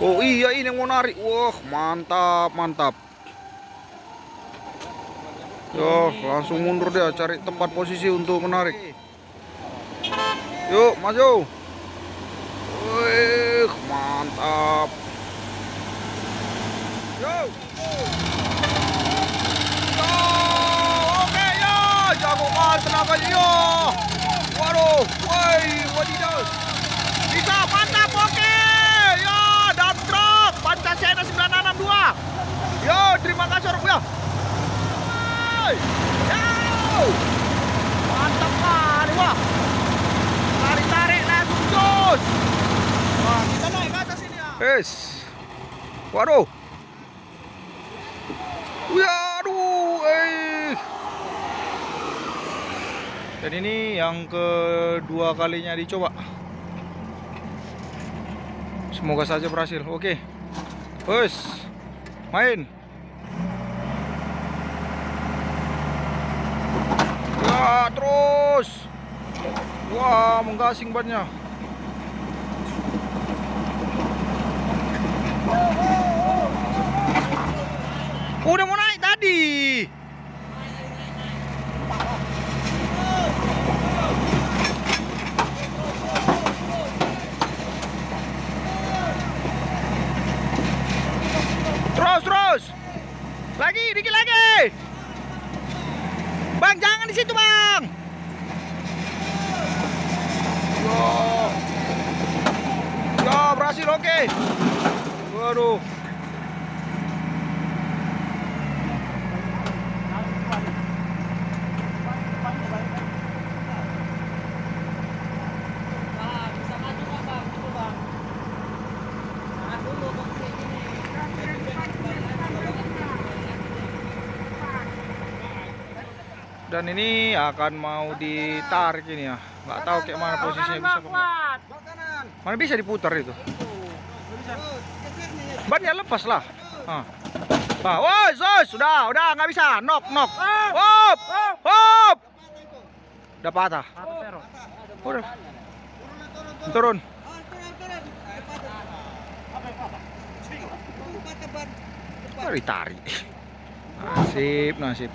Oh iya ini mau narik. Wah, mantap, mantap. Yo, langsung mundur dia cari tempat posisi untuk menarik. Yuk, maju. Wih, mantap. Yo. Yo, oke ya, jago kali yo. Waduh, woi, wadidaw. Bisa, mantap, oke. Ya, dump truck, Pancasila 962. Yo, terima kasih orang. Woi, yo. Mantap kali, wah. Tarik-tarik langsung jos. Wah, kita naik ke atas ini ya. Yes. Waduh. Waduh, eh. Dan ini yang kedua kalinya dicoba. Semoga saja berhasil. Oke. Bos. Main. Ya, terus. Wah, menggasing bannya. Udah mau naik tadi. Terus, terus. Lagi, dikit lagi. Bang, jangan di situ, Bang. Yo. Yo, berhasil, oke. Waduh. Dan ini akan mau ditarik ini ya. Nggak tahu kayak mana posisinya bisa. Mana bisa diputar itu? Bannya lepas lah. Ah. Woi, sos, sudah, udah nggak bisa. Nok, nok. Hop, hop. Udah patah. Udah. Turun. Ditarik. Nasib, nasib.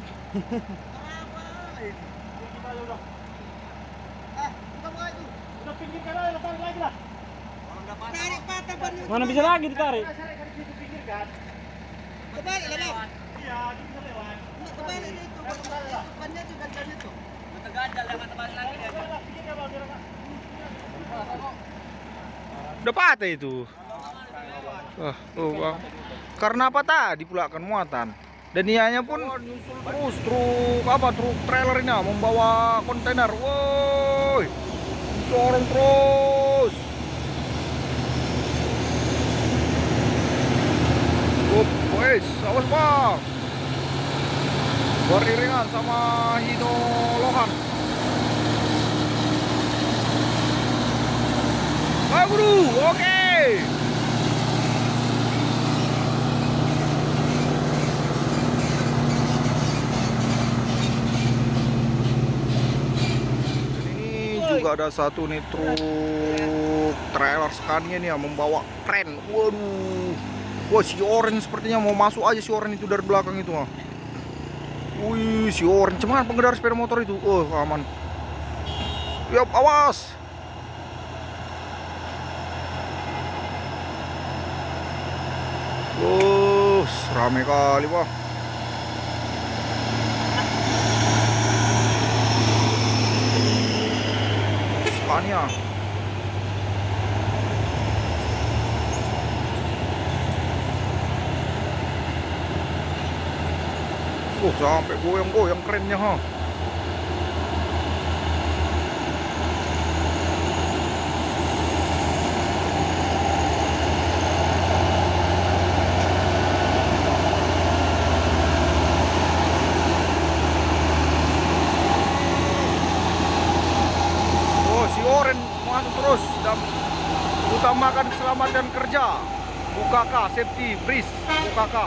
Tarik patah. Mana bisa lagi ditarik? Kebalik lah, Bang. Enggak kebalik dia itu. Bannya itu ganjalnya tuh. Udah patah itu. Wah, tuh bang. Karena apa tadi pula kan muatan. Dan ianya pun nyusul terus truk apa truk trailernya membawa kontainer. Woi, dorong terus. Up, wes, awas bang. Beriringan sama Hino Lohan. Ayo bro, oke. Dan ini juga ada satu nih truk trailer Scania nih yang membawa kren. Waduh. Wah si orange sepertinya mau masuk aja si orange itu dari belakang itu mah. Wih si orange cuman pengendara sepeda motor itu. Oh aman. Yap awas. Oh, rame kali, Wah. Scania. Oh, sampai goyang-goyang kerennya, ha. Oh, si Masuk terus dan utamakan keselamatan kerja. UKK, safety, breeze, UKK.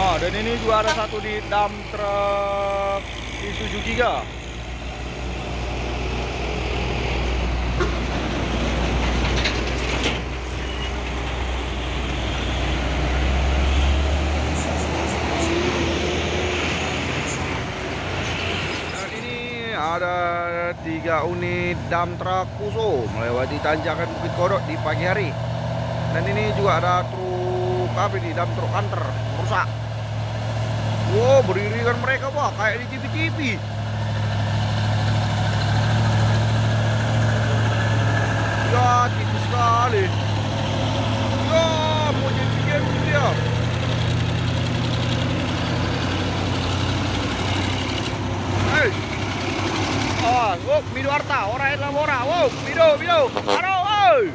Oh, dan ini juga ada satu di dump truck Isuzu Giga. Unit dump truck Puso melewati tanjakan Bukit Kodok di pagi hari. Dan ini juga ada truk apa ini dump truck hunter rusak. Wow, beriringan mereka wah kayak di TV-TV. Ya, tipis sekali. Ya, mau jadi game dia. Hey. Ah, oh, mido arta, ora et. Wow, mido, mido. Aro, oi.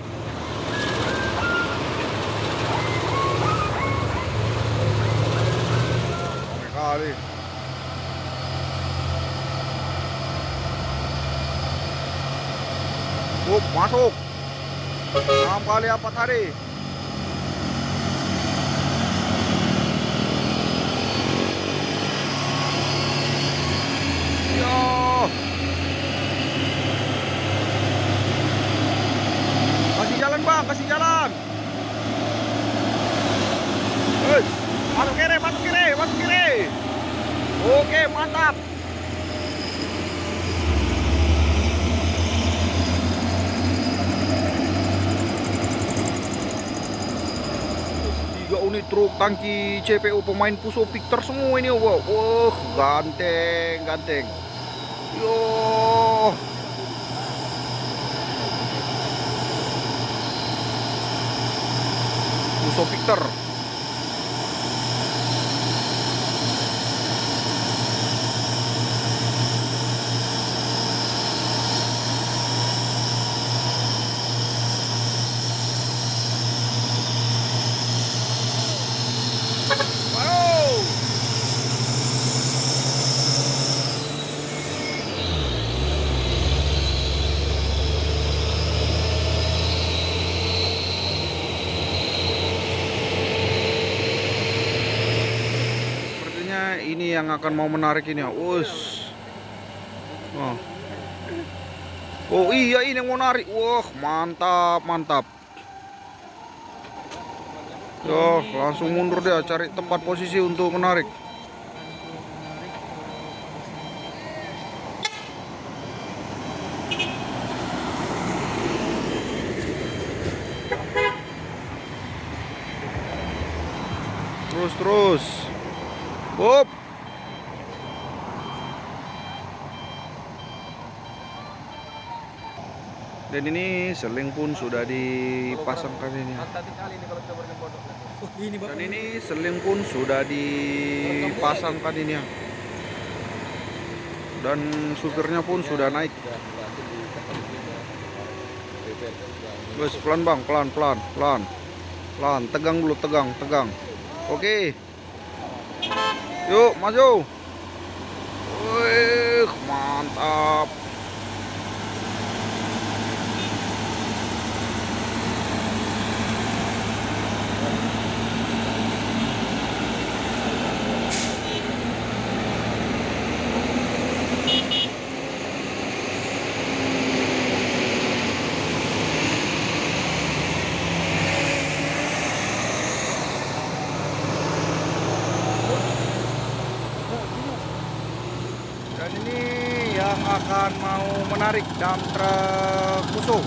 Kali. Masuk. Enam kali empat. Yo. Kasih jalan bang, kasih jalan. Hei, masuk kiri, masuk kiri, masuk kiri. Oke, mantap. Tiga unit truk tangki CPU pemain Puso Victor semua ini wow. Wah, ganteng, ganteng. Yo. Puso Victor. Wow. Sepertinya ini yang akan mau menarik ini ya. Us. Oh. Oh iya ini mau narik. Wah, mantap, mantap. Yo, langsung mundur dia cari tempat posisi untuk menarik. Terus terus. Up. Dan ini seling pun sudah dipasangkan ini. Dan ini seling pun sudah dipasangkan ini ya. Dan supirnya pun sudah naik. Wes pelan bang, pelan, pelan, pelan, pelan. Tegang dulu, tegang, tegang. Oke. Yuk, maju. Wih, mantap. Dan ini yang akan mau menarik dump truck musuh.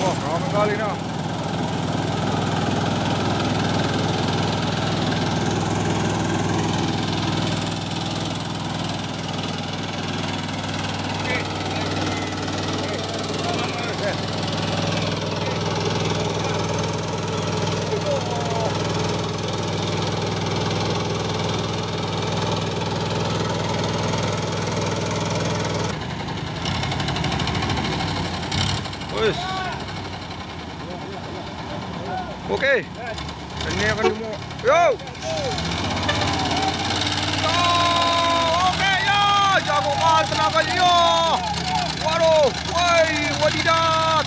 Wah, ramai kali nah. Wes. Oke. Ini akan dimu. Yo. Yo, Oke ya, jago banget tenaganya yo. Waduh, woi, wadidat.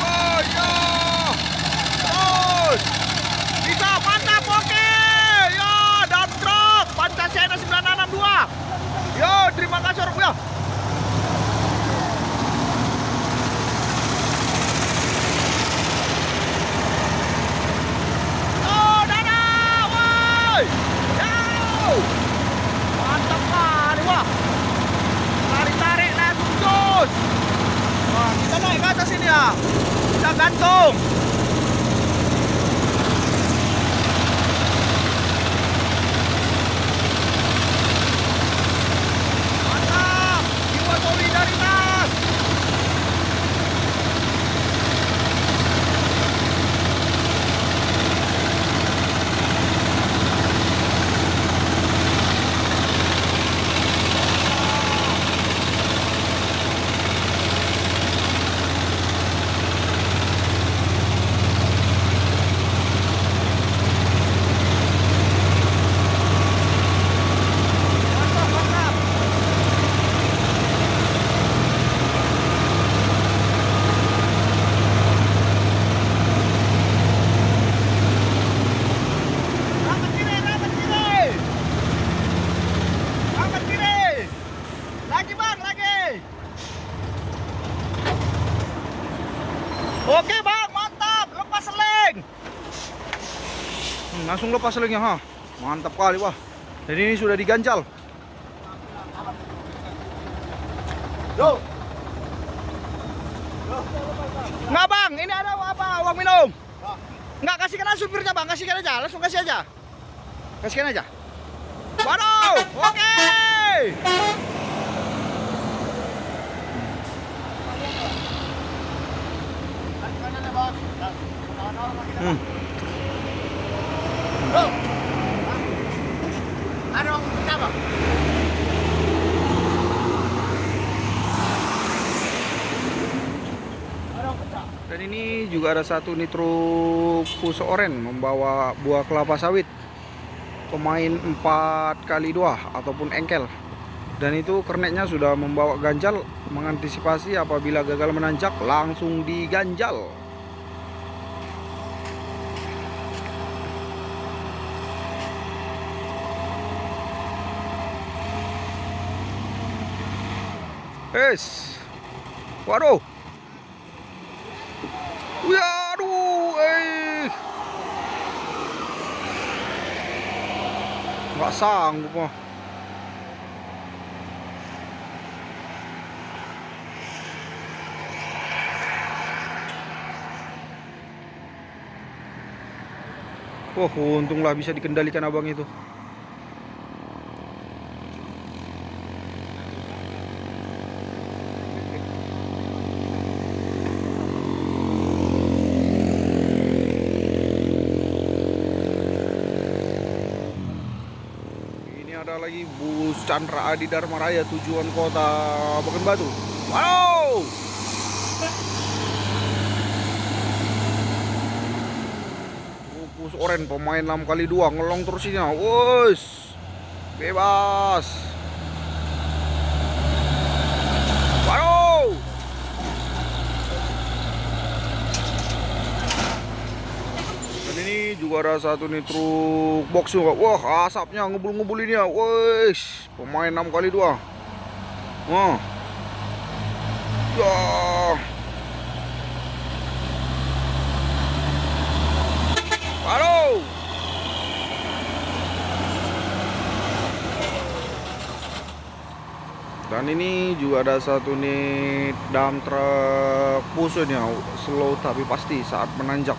Wah, ya. Terus. Bisa, mantap, oke. Ya, dump truck. Pancasila 962. Yo, terima kasih orang ya. Kita naik ke atas ini ya. Kita gantung. Mantap. Jiwa solidaritas. Mantap, mantap. Rapat kiri, rapat kiri. Rapat kiri. Lagi bang, lagi. Oke bang, mantap. Lepas seling. Lepas selingnya ha. Mantap kali wah. Dan ini sudah diganjal. Yo. Nggak bang, ini ada apa? Uang minum. Nggak kasihkan aja supirnya bang, kasihkan aja, langsung kasih aja. Kasihkan aja. Waduh, oke. Hmm. Ada orang apa? Dan ini juga ada satu nih truk Fuso Oren membawa buah kelapa sawit. Pemain 4 kali 2 ataupun engkel. Dan itu kernetnya sudah membawa ganjal mengantisipasi apabila gagal menanjak langsung diganjal. Es. Waduh. Waduh, eh. Nggak sanggup mah. Wah, untunglah bisa dikendalikan abang itu. Ini ada lagi Chandra Adi Dharma Raya tujuan kota Pekanbaru. Wow! Oh, Bus oren pemain 6 kali 2 ngelong terus ini. Wus. Bebas. Waduh. Dan ini juga ada satu nih truk box juga. Wah, asapnya ngebul-ngebul ini ya. Wes, pemain 6 kali 2. Wah. Ya. Waduh. Dan ini juga ada satu nih dump truck pusuh nih, slow tapi pasti saat menanjak.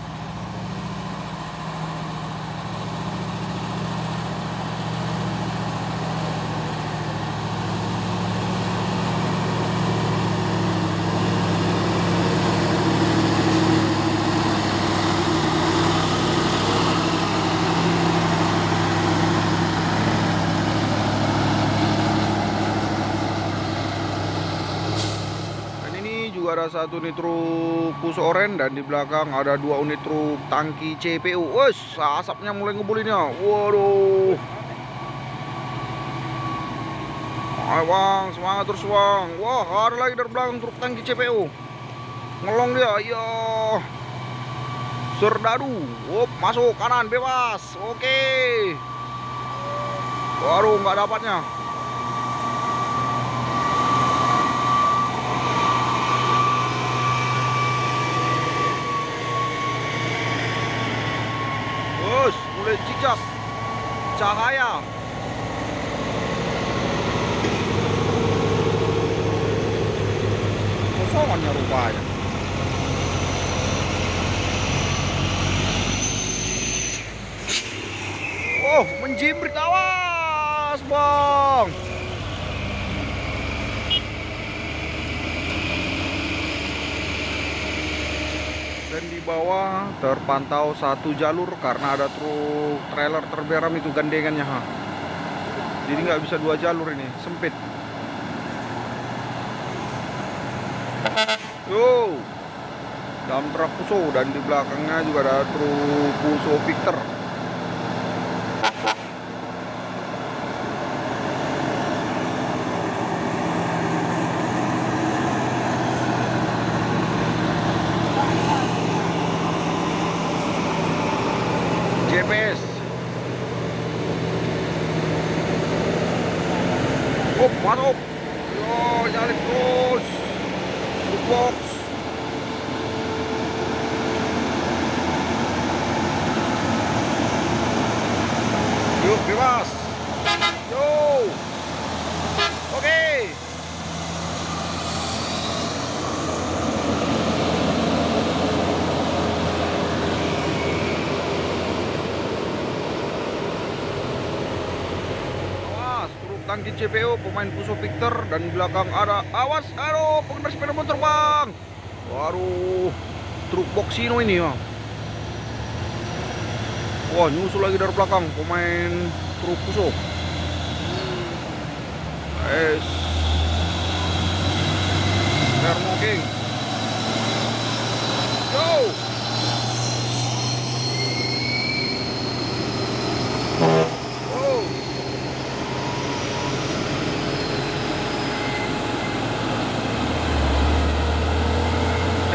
Dan ini juga ada satu nih truk pus oren dan di belakang ada dua unit truk tangki CPU. Wes, asapnya mulai ngebul. Waduh. Ayo bang, semangat terus bang. Wah, ada lagi dari belakang truk tangki CPU. Ngelong dia, iya. Serdadu, Wop, masuk kanan bebas. Oke. Waduh, nggak dapatnya. Mulai cicak cahaya. kosongannya rupanya. Oh, menjibrit awas, Bang. Bawah terpantau satu jalur karena ada truk trailer terberam itu gandengannya, ha. Jadi nggak bisa dua jalur ini, sempit. Yo, dalam truk puso dan di belakangnya juga ada truk puso Victor. GPS. Oh, masuk. Yo, nyalip terus. Truk box. Yuk, bebas. Yo. Oke. Awas, truk tangki CPO pemain Puso Victor dan di belakang ada awas, aduh pengendara sepeda motor bang. Waduh, truk Boxino ini ya. Wah, nyusul lagi dari belakang pemain truk Puso. Es. Thermo. Go. Oh.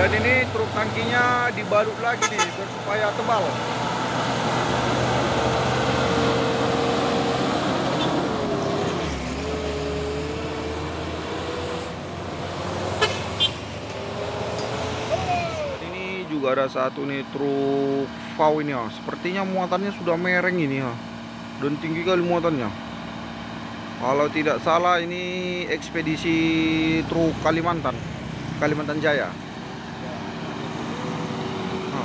Dan ini truk dibalut lagi nih supaya tebal. Ini juga ada satu nih truk VAW ini ya. Sepertinya muatannya sudah mereng ini ya. Dan tinggi kali muatannya. Kalau tidak salah ini ekspedisi truk Kalimantan. Kalimantan Jaya.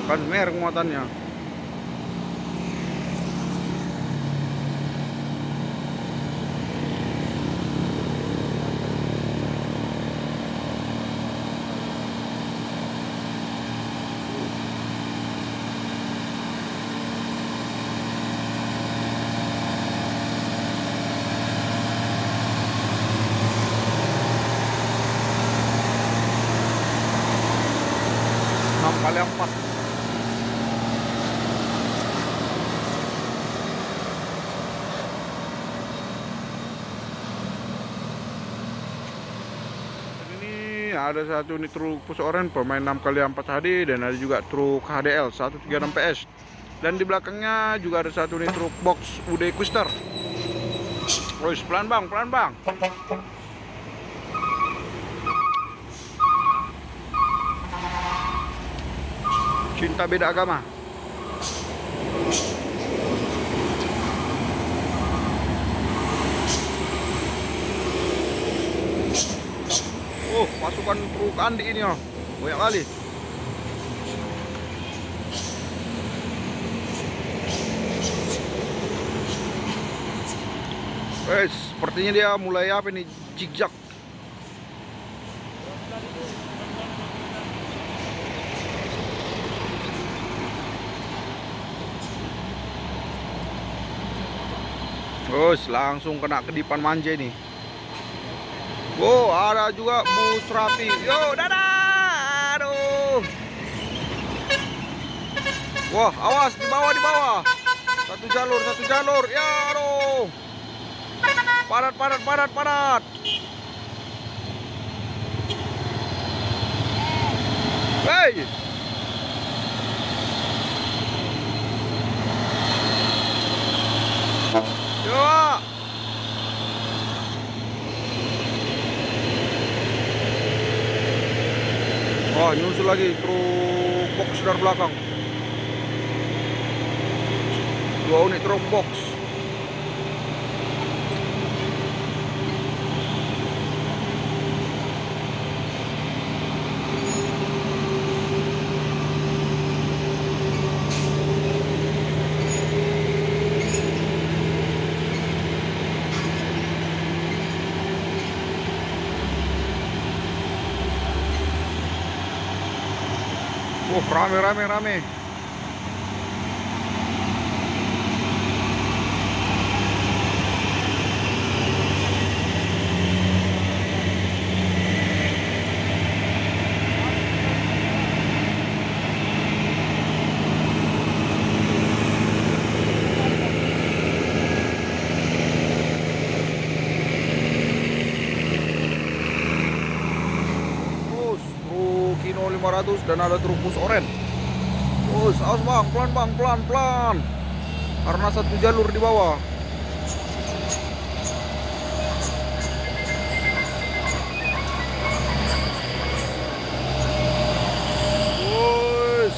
Kan mereng muatannya. enam kali empat Dan ini ada satu nih truk pus oren pemain 6 kali 4 HD dan ada juga truk HDL 136 PS dan di belakangnya juga ada satu nih truk box UD Quister Wih, pelan bang, pelan bang. Cinta beda agama. Oh, pasukan Andi ini ya. Banyak kali. Eh, sepertinya dia mulai apa nih? Zigzag. Terus langsung kena kedipan manja ini. Wow, ada juga bus rapi. Yo, dadah. Aduh. Wah, awas di bawah di bawah. Satu jalur, satu jalur. Ya, aduh. Padat, padat, padat, padat. Hey. Coba. Wah, nyusul lagi truk box dari belakang. Dua unit truk box. Rame rame rame. Terus truk Kino 500 dan ada truk bus oren. Terus awas bang, pelan bang, pelan pelan. Karena satu jalur di bawah. Terus.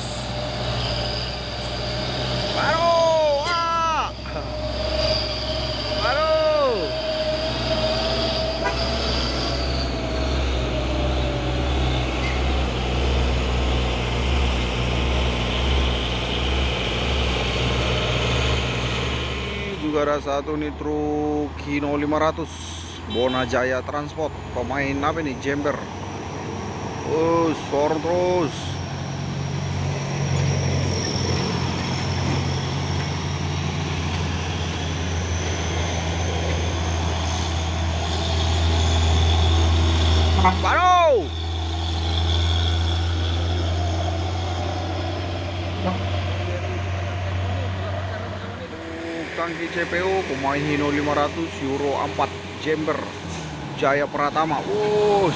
Baru, ah. Baru. Ini juga ada satu nih truk Hino 500 Bona Jaya Transport pemain apa nih Jember. Terus sor terus. Baru tangki CPU pemain Hino 500 Euro 4 Jember Jaya Pratama Wah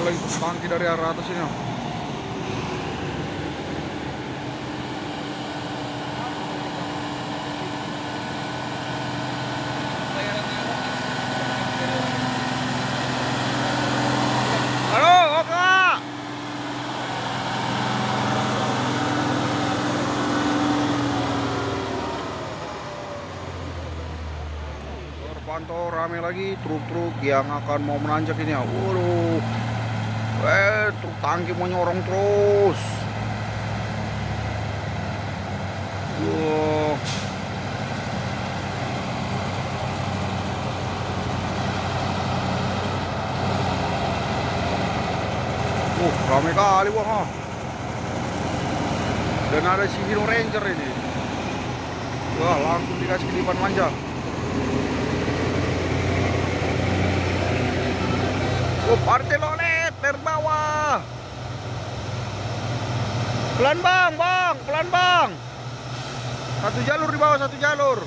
lagi tangki dari arah atas ini Halo kakak terpantau rame lagi truk-truk yang akan mau menanjak ini ya waduh eh truk tangki mau nyorong terus Wah. Uh, rame kali ha. Dan ada si Hero Ranger ini. Wah, langsung dikasih kelipan manja. Oh, partai lolet dari bawah. Pelan bang, bang, pelan bang. Satu jalur di bawah, satu jalur.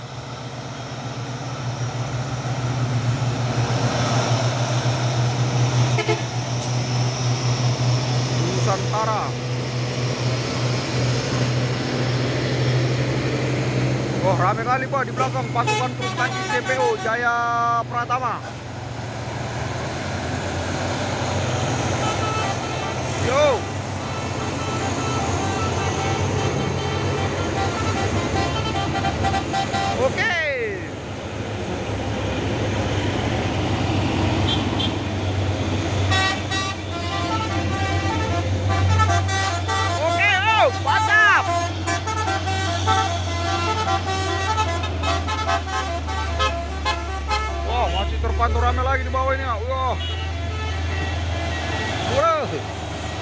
Nusantara. Oh, rame kali pak di belakang pasukan tangki CPO Jaya Pratama. Yo. Oke. Oke, oh, mantap. Wah, masih terpantau rame lagi di bawah ini ya. Wah.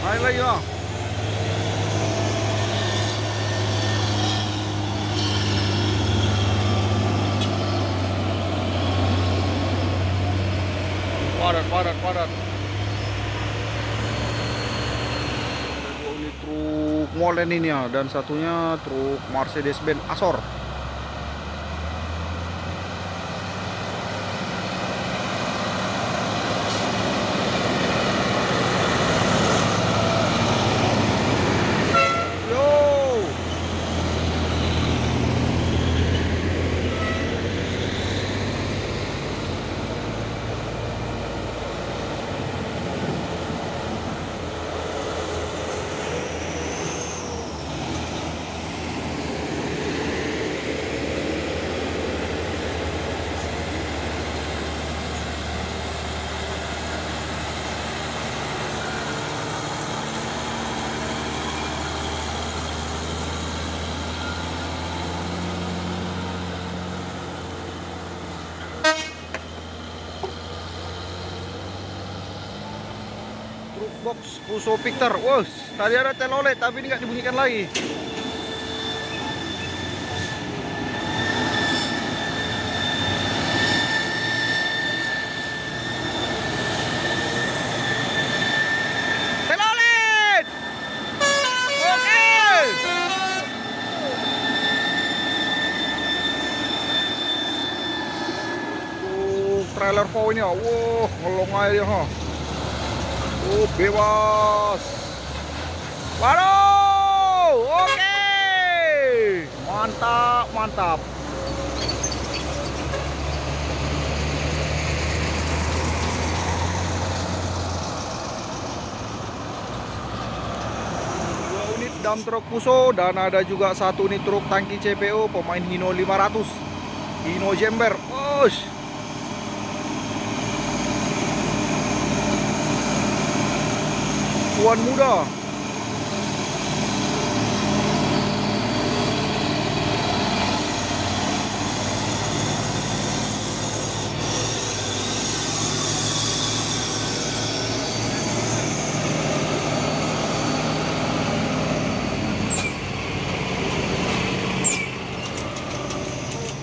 Naik lagi ya. Padat, padat, padat. Ada dua unit truk molen ini ya, dan satunya truk Mercedes-Benz Asor. Yo. box Puso Victor. Wos, tadi ada telolet tapi ini nggak dibunyikan lagi. Oh, trailer four ini ya. Wah, ngelong aja dia, ha. Oh, bebas. Waduh, oke. Mantap, mantap. Unit dump truck Puso dan ada juga satu unit truk tangki CPO pemain Hino 500. Hino Jember. Bos. Tuan muda.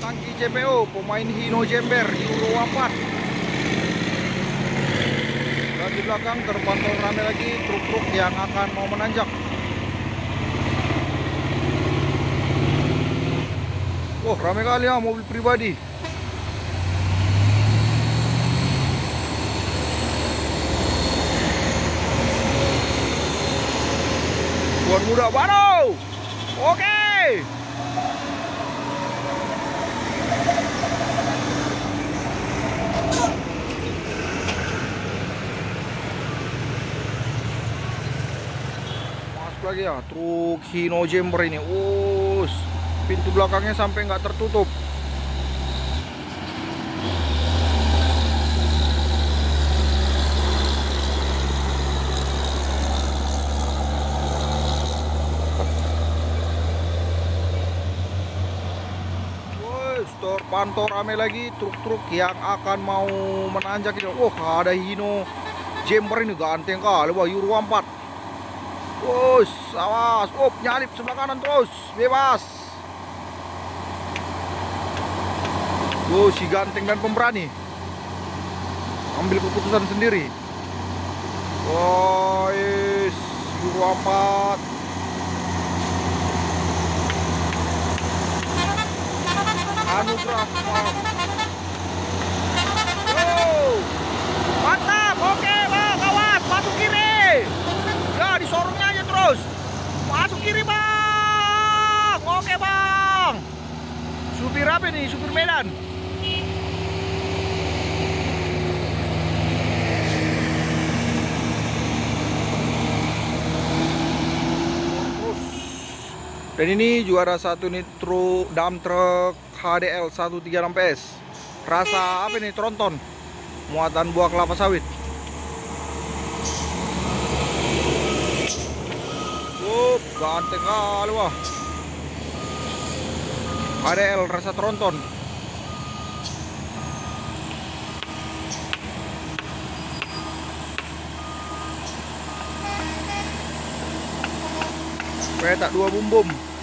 Tangki CPO pemain Hino Jember Euro 4 dan di belakang terpantau ramai lagi truk-truk yang akan mau menanjak. Wah, ramai kali ya mobil pribadi. Tuan muda baru. Oke. Masuk lagi ya, truk Hino Jember ini. Us, pintu belakangnya sampai nggak tertutup. Terpantau rame lagi truk-truk yang akan mau menanjak ini. Wah, ada Hino Jember ini ganteng kali, wah Euro 4. Terus, awas, op, nyalip sebelah kanan terus, bebas. Tuh, si ganteng dan pemberani. Ambil keputusan sendiri. Guys, Euro 4. Anugerah. Yo, mantap, oke bang, awas, masuk kiri. Ya, di sorongnya aja terus. Masuk kiri bang, oke bang. Supir apa nih, supir Medan? Dan ini juga ada satu nih truk dump truck HDL 136 PS. Rasa apa nih tronton? Muatan buah kelapa sawit. Ganteng kali wah. HDL rasa tronton. Tak dua bum bum.